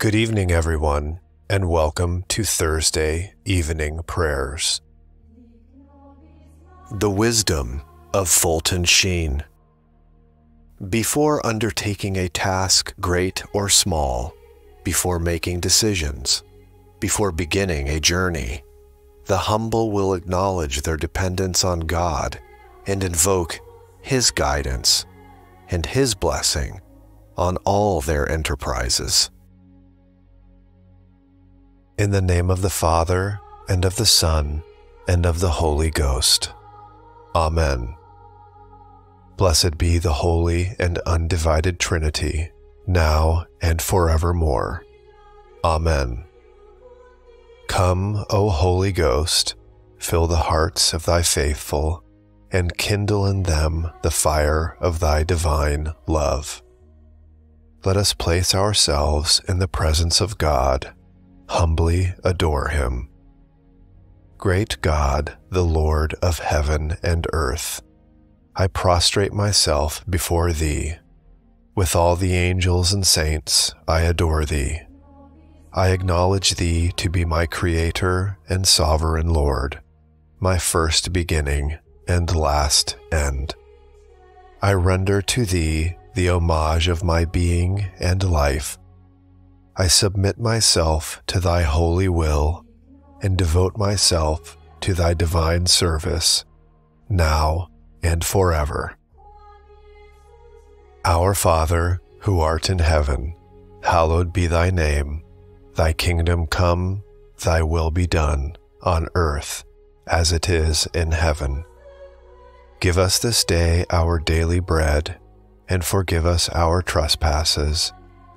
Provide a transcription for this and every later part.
Good evening, everyone, and welcome to Thursday evening prayers. The Wisdom of Fulton Sheen. Before undertaking a task, great or small, before making decisions, before beginning a journey, the humble will acknowledge their dependence on God and invoke His guidance and His blessing on all their enterprises. In the name of the Father, and of the Son, and of the Holy Ghost. Amen. Blessed be the holy and undivided Trinity, now and forevermore. Amen. Come, O Holy Ghost, fill the hearts of thy faithful, and kindle in them the fire of thy divine love. Let us place ourselves in the presence of God, humbly adore him. Great God, the Lord of heaven and earth, I prostrate myself before thee. With all the angels and saints, I adore thee. I acknowledge thee to be my Creator and Sovereign Lord, my first beginning and last end. I render to thee the homage of my being and life. I submit myself to thy holy will and devote myself to thy divine service, now and forever. Our Father, who art in heaven, hallowed be thy name. Thy kingdom come, thy will be done, on earth as it is in heaven. Give us this day our daily bread, and forgive us our trespasses,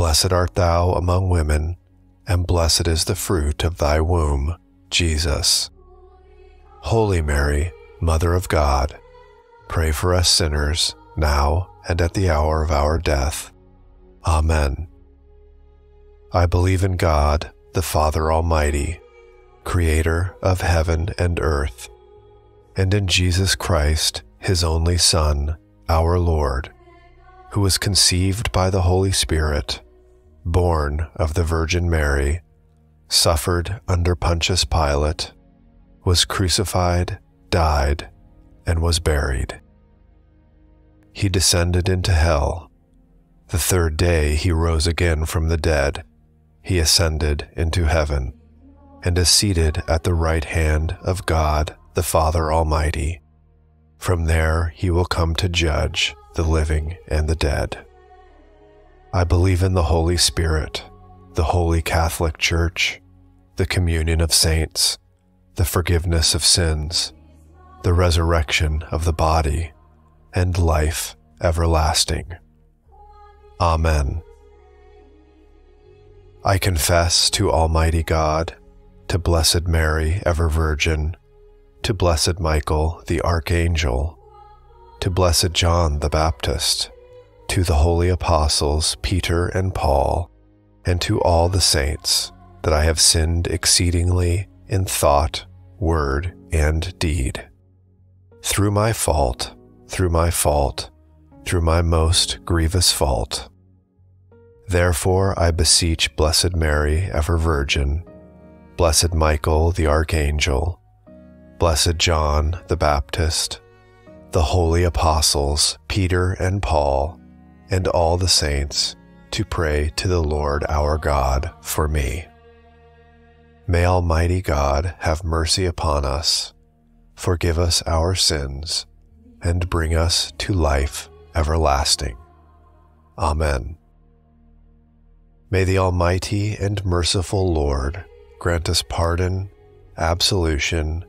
Blessed art thou among women, and blessed is the fruit of thy womb, Jesus. Holy Mary, Mother of God, Pray for us sinners, now and at the hour of our death. Amen. I believe in God, the Father Almighty, Creator of heaven and earth, and in Jesus Christ, His only Son, our Lord, who was conceived by the Holy Spirit, born of the Virgin Mary, suffered under Pontius Pilate, was crucified, died, and was buried. He descended into hell. The third day he rose again from the dead. He ascended into heaven and is seated at the right hand of God the Father Almighty. From there he will come to judge the living and the dead. I believe in the Holy Spirit, the Holy Catholic Church, the communion of saints, the forgiveness of sins the resurrection of the body, and life everlasting. Amen. I confess to Almighty God, to Blessed Mary, ever Virgin, to Blessed Michael, the Archangel, to Blessed John the Baptist, to the holy apostles Peter and Paul, and to all the saints, that I have sinned exceedingly in thought, word, and deed through my fault, through my fault, through my most grievous fault. Therefore I beseech Blessed Mary, ever Virgin, Blessed Michael the Archangel, Blessed John the Baptist, the holy apostles Peter and Paul, and all the saints, to pray to the Lord our God for me. May Almighty God have mercy upon us, forgive us our sins, and bring us to life everlasting. Amen. May the Almighty and merciful Lord grant us pardon, absolution,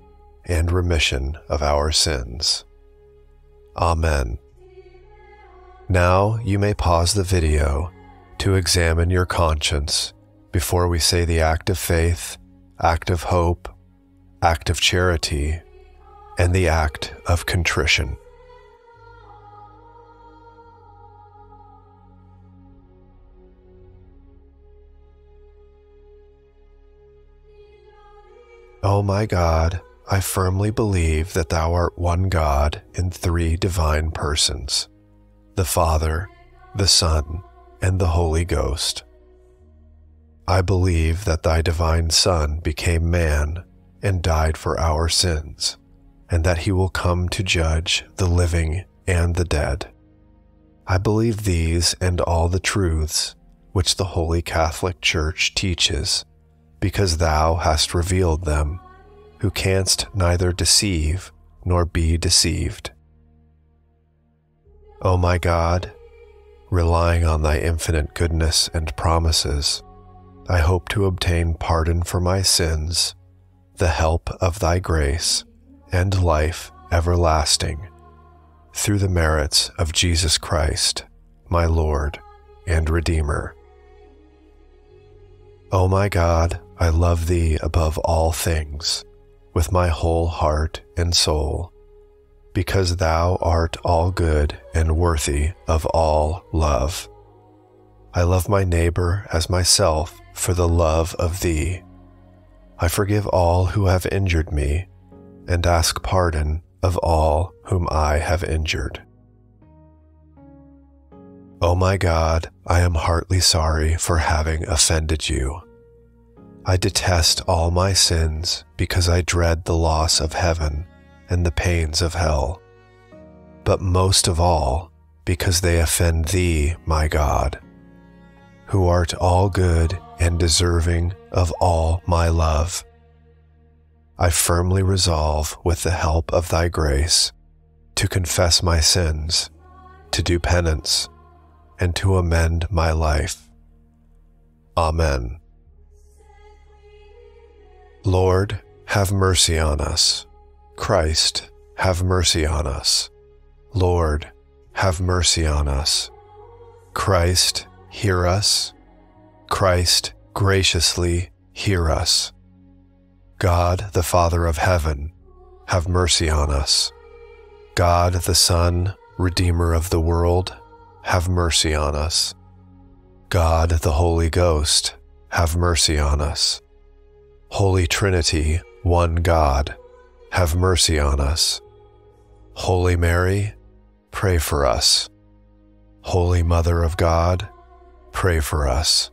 and remission of our sins. Amen. Now you may pause the video to examine your conscience before we say the act of faith, act of hope, act of charity, and the act of contrition. O oh my God, I firmly believe that Thou art one God in three divine persons the Father, the Son, and the Holy Ghost. I believe that Thy divine Son became man and died for our sins, and that He will come to judge the living and the dead. I believe these and all the truths which the Holy Catholic Church teaches because thou hast revealed them, who canst neither deceive nor be deceived. O my God, relying on thy infinite goodness and promises, I hope to obtain pardon for my sins, the help of thy grace, and life everlasting, through the merits of Jesus Christ, my Lord and Redeemer. O my God, I love thee above all things, with my whole heart and soul, because thou art all good and worthy of all love. I love my neighbor as myself for the love of thee. I forgive all who have injured me, and ask pardon of all whom I have injured. O oh my God, I am heartily sorry for having offended you. I detest all my sins because I dread the loss of heaven and the pains of hell, but most of all because they offend Thee, my God, who art all good and deserving of all my love. I firmly resolve, with the help of Thy grace, to confess my sins, to do penance, and to amend my life. Amen. Lord, have mercy on us. Christ, have mercy on us. Lord, have mercy on us. Christ, hear us. Christ, graciously hear us. God, the Father of heaven, have mercy on us. God, the Son, Redeemer of the world, have mercy on us. God, the Holy Ghost, have mercy on us. Holy Trinity, one God, have mercy on us. Holy Mary, pray for us. Holy Mother of God, pray for us.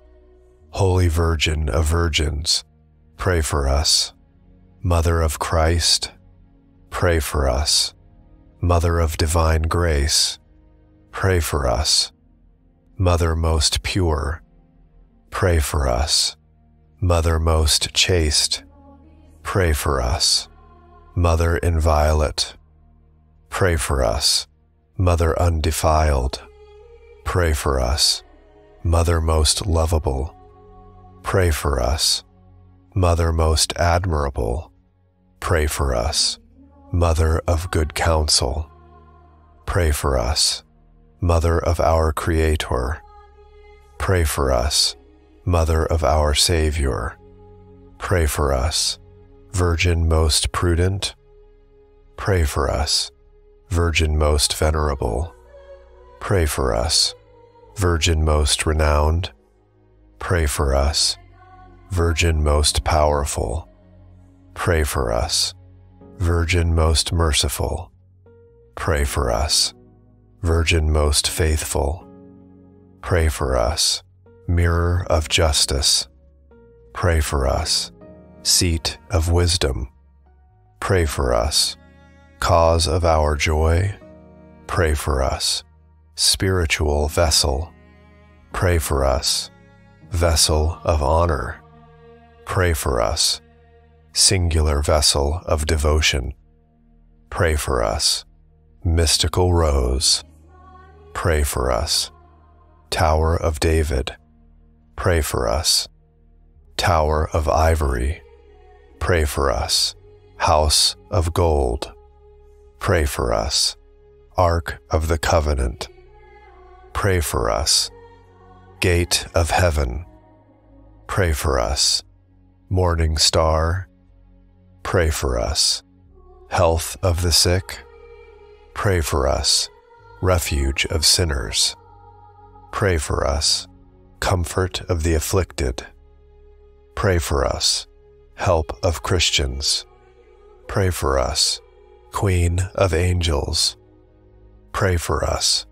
Holy Virgin of Virgins, pray for us. Mother of Christ, pray for us. Mother of Divine Grace, pray for us. Mother most pure, pray for us. Mother most chaste, pray for us. Mother inviolate, pray for us. Mother undefiled, pray for us. Mother most lovable, pray for us. Mother most admirable, pray for us. Mother of good counsel, pray for us. Mother of our Creator, pray for us. Mother of our Savior, pray for us. Virgin most prudent, pray for us. Virgin most venerable, pray for us. Virgin most renowned, pray for us. Virgin most powerful, pray for us. Virgin most merciful, pray for us. Virgin most faithful, pray for us. Mirror of Justice, pray for us. Seat of Wisdom, pray for us. Cause of our joy, pray for us. Spiritual Vessel, pray for us. Vessel of Honor, pray for us. Singular vessel of devotion, pray for us. Mystical rose, pray for us. Tower of David, pray for us. Tower of Ivory, pray for us. House of Gold, pray for us. Ark of the Covenant, pray for us. Gate of Heaven, pray for us. Morning Star, pray for us. Health of the sick, pray for us. Refuge of sinners, pray for us. Comfort of the afflicted, pray for us. Help of Christians, pray for us. Queen of angels, pray for us.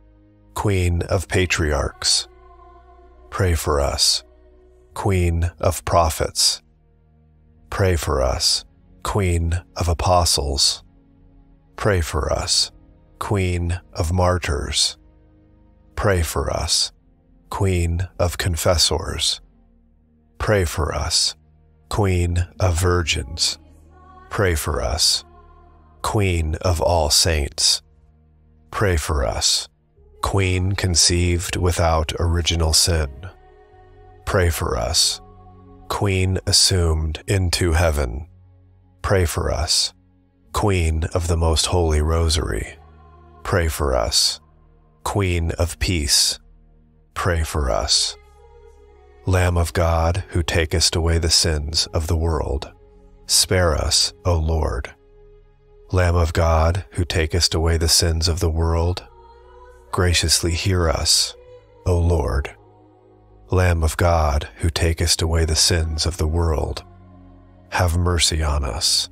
Queen of patriarchs, pray for us. Queen of prophets, pray for us. Queen of apostles, pray for us. Queen of martyrs, pray for us. Queen of confessors, pray for us. Queen of virgins, pray for us. Queen of all saints, pray for us. Queen conceived without original sin, pray for us. Queen assumed into heaven, pray for us. Queen of the Most Holy Rosary, pray for us. Queen of Peace, pray for us. Lamb of God, who takest away the sins of the world, spare us, O Lord. Lamb of God, who takest away the sins of the world, graciously hear us, O Lord. Lamb of God, who takest away the sins of the world, have mercy on us.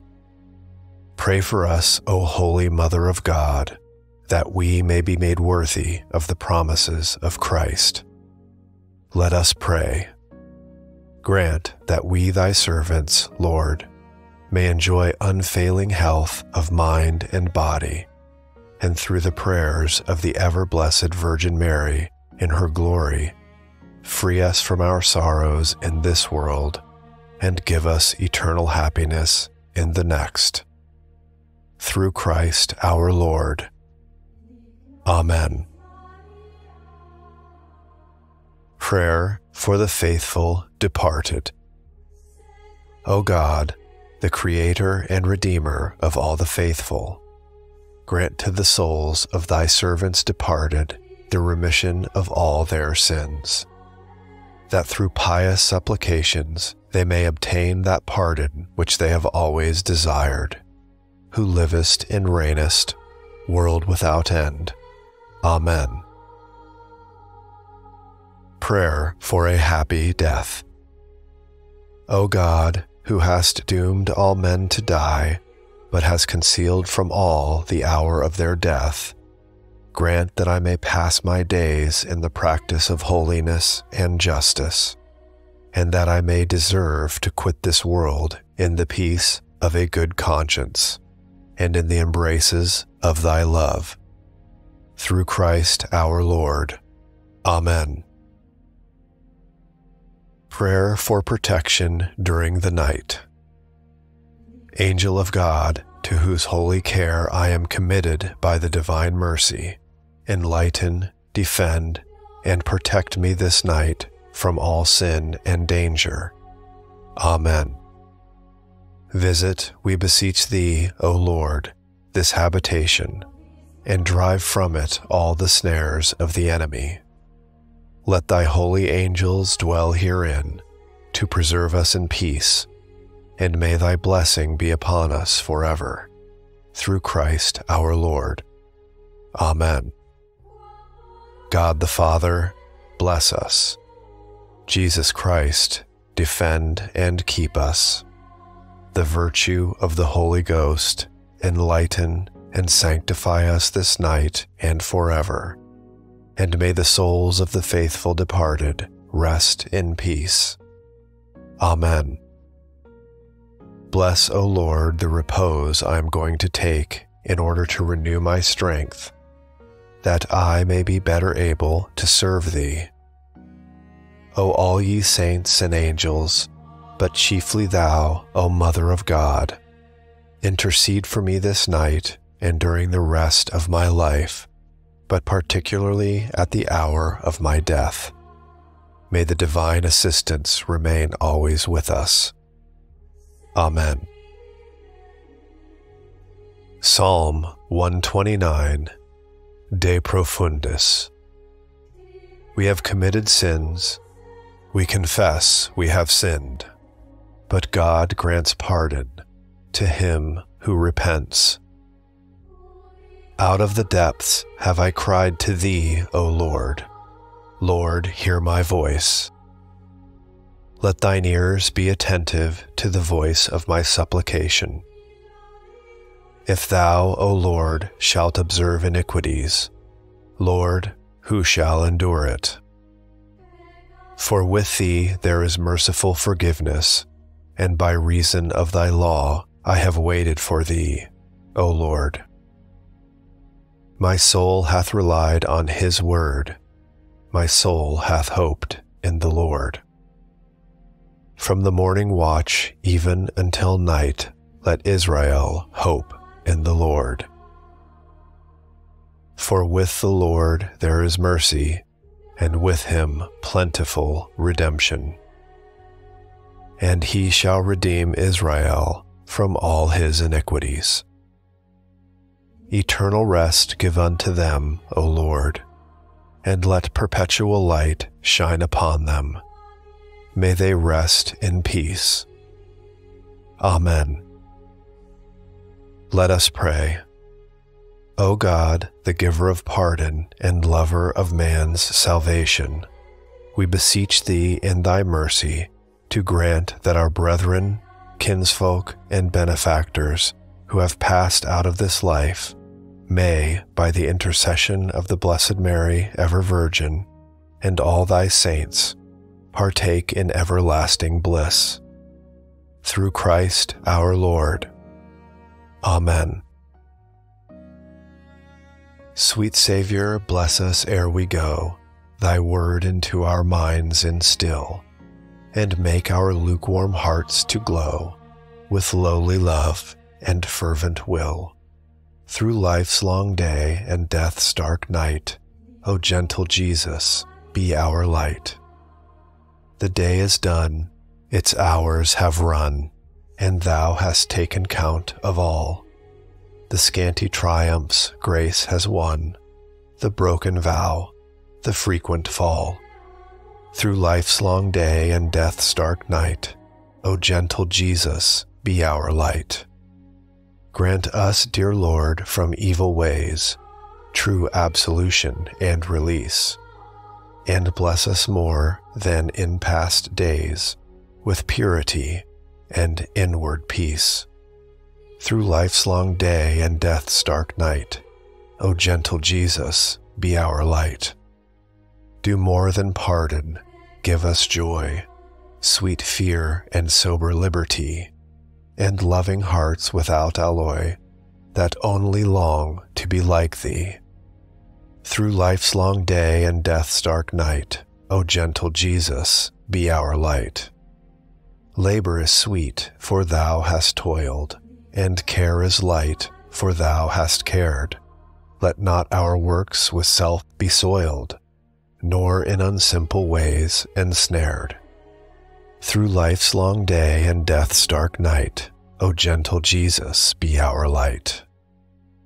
Pray for us, O Holy Mother of God, that we may be made worthy of the promises of Christ. Let us pray. Grant that we, thy servants, Lord, may enjoy unfailing health of mind and body, and through the prayers of the ever blessed Virgin Mary in her glory, free us from our sorrows in this world and give us eternal happiness in the next. Through Christ our Lord. Amen. Prayer for the faithful departed. O God, the Creator and Redeemer of all the faithful, grant to the souls of thy servants departed the remission of all their sins, that through pious supplications they may obtain that pardon which they have always desired, who livest and reignest, world without end. Amen. Prayer for a Happy Death. O God, who hast doomed all men to die, but has concealed from all the hour of their death, grant that I may pass my days in the practice of holiness and justice, and that I may deserve to quit this world in the peace of a good conscience, and in the embraces of thy love. Through Christ our Lord. Amen. Prayer for protection during the night. Angel of God, to whose holy care I am committed by the divine mercy, enlighten, defend, and protect me this night from all sin and danger. Amen. Visit, we beseech thee, O Lord, this habitation, and drive from it all the snares of the enemy. Let thy holy angels dwell herein to preserve us in peace, and may thy blessing be upon us forever. Through Christ our Lord. Amen. God the Father, bless us. Jesus Christ, defend and keep us. The virtue of the Holy Ghost, enlighten and sanctify us this night and forever and may the souls of the faithful departed rest in peace. Amen. Bless, O Lord, the repose I am going to take in order to renew my strength, that I may be better able to serve Thee. O all ye saints and angels, but chiefly thou, O Mother of God. Intercede for me this night and during the rest of my life, but particularly at the hour of my death. May the divine assistance remain always with us. Amen. Psalm 129 De Profundis We have committed sins. We confess we have sinned. But God grants pardon to him who repents. Out of the depths have I cried to thee, O Lord. Lord, hear my voice. Let thine ears be attentive to the voice of my supplication. If thou, O Lord, shalt observe iniquities, Lord, who shall endure it? For with thee there is merciful forgiveness, and by reason of thy law I have waited for thee, O Lord. My soul hath relied on his word, my soul hath hoped in the Lord. From the morning watch even until night, let Israel hope in the Lord. For with the Lord there is mercy, and with him plentiful redemption. And he shall redeem Israel from all his iniquities. Eternal rest give unto them, O Lord, and let perpetual light shine upon them. May they rest in peace. Amen. Let us pray. O God, the giver of pardon and lover of man's salvation, we beseech thee in thy mercy to grant that our brethren, kinsfolk, and benefactors who have passed out of this life may, by the intercession of the Blessed Mary, ever Virgin, and all thy saints, partake in everlasting bliss. Through Christ our Lord. Amen. Sweet Saviour, bless us ere we go, thy word into our minds instill, and make our lukewarm hearts to glow with lowly love and fervent will. Through life's long day and death's dark night, O gentle Jesus, be our light. The day is done, its hours have run and thou hast taken count of all. The scanty triumphs grace has won, the broken vow, the frequent fall. Through life's long day and death's dark night, O gentle Jesus, be our light. Grant us, dear Lord, from evil ways, true absolution and release, and bless us more than in past days with purity and inward peace. Through life's long day and death's dark night, O gentle Jesus, be our light. Do more than pardon, give us joy, sweet fear and sober liberty, and loving hearts without alloy that only long to be like thee. Through life's long day and death's dark night, O gentle Jesus, be our light. Labor is sweet, for thou hast toiled, and care is light, for thou hast cared. Let not our works with self be soiled, nor in unsimple ways ensnared. Through life's long day and death's dark night, O gentle Jesus, be our light.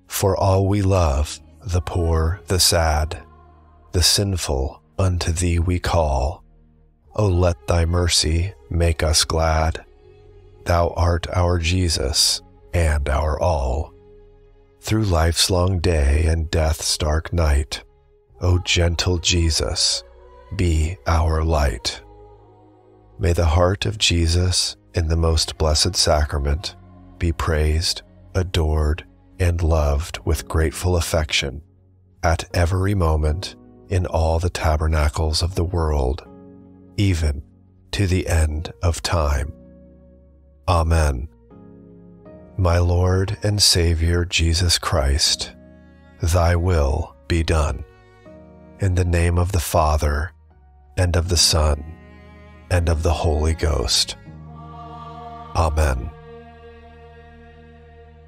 For all we love, the poor, the sad, the sinful, unto thee we call O let thy mercy make us glad. Thou art our Jesus and our all. Through life's long day and death's dark night, O gentle Jesus, be our light. May the heart of Jesus in the most blessed sacrament be praised, adored, and loved with grateful affection at every moment in all the tabernacles of the world even to the end of time. Amen. My Lord and Savior Jesus Christ, thy will be done. In the name of the Father, and of the Son, and of the Holy Ghost. Amen.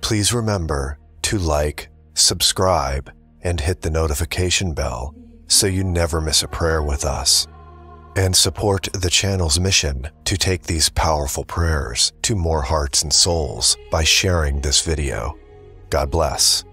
Please remember to like, subscribe, and hit the notification bell so you never miss a prayer with us. And support the channel's mission to take these powerful prayers to more hearts and souls by sharing this video. God bless.